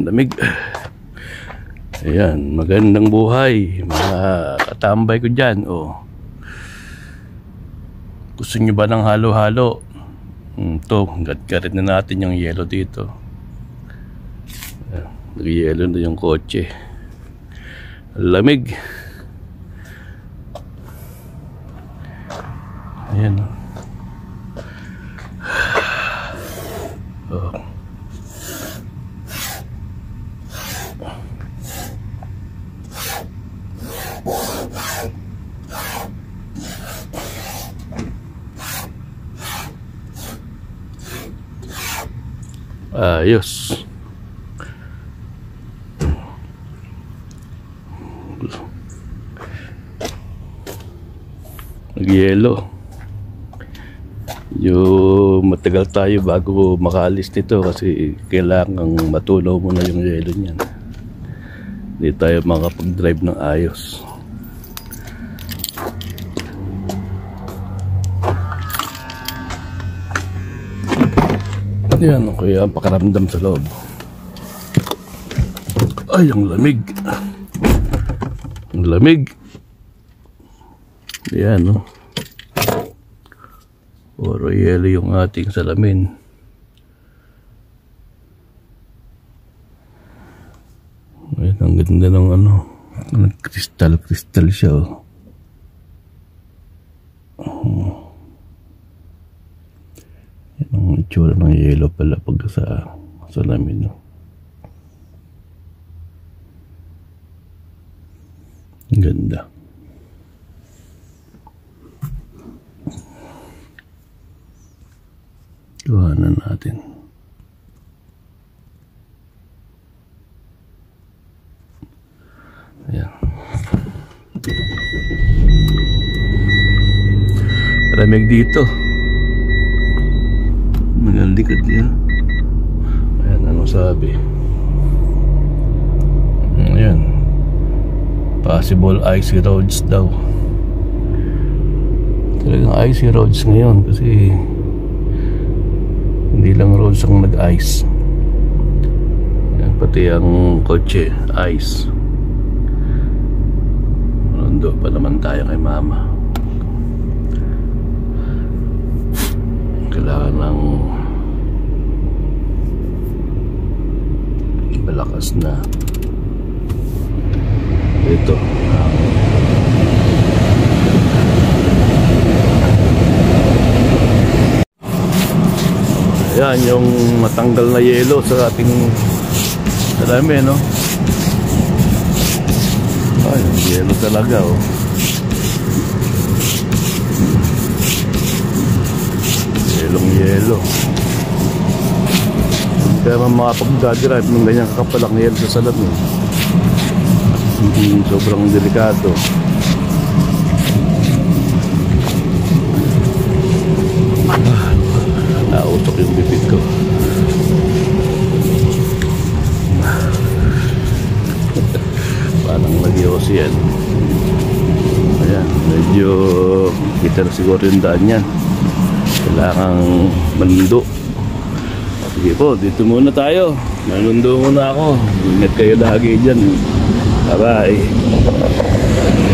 ang lamig. Ayan, magandang buhay. Mga katambay ko dyan. Oh. Gusto nyo ba ng halo-halo? Hmm, to, gadgarit na natin yung yelo dito. Nag-yelo na yung kotse. Lamig. Ayan. Ayos. Nagyelo. Yung matagal tayo bago makaalis dito kasi kailangan matunaw muna yung yelo niyan. Hindi tayo makapag-drive ng ayos. Yan, okay ang pakaramdam sa loob. Ay, ang lamig. Ang lamig. Yan, no. Puro yelo yung ating salamin. Ayan, ang ganda ng ano. Kristal-kristal siya, oh. Yan ang itsura ng yelo pala pag sa salamin. No? Ganda. Kuhanan natin. Ayan. Malamig dito. Magalikad niya. Ayan, ano sabi? Ayan. Possible icy roads daw. Talagang icy roads ngayon kasi hindi lang roads ang nag-ice. Pati ang kotse, ice. Rondo pa naman tayo kay mama. Kailangan ng malakas na. Ito. Yan yung matanggal na yelo sa ating salamin no? Ay yelo talaga oh. Yelong yelo kaya man makapag-drive ng ganyan kakapalang yelo sa salamin hindi sobrang delikado. Ah, nautok yung bibig ko. Parang nagyos yan ayan medyo kita na siguro yung daan yan kailangan manundo Sige po, dito muna tayo. Nanundo muna ako. Ingat kayo lagi dyan. Bye-bye.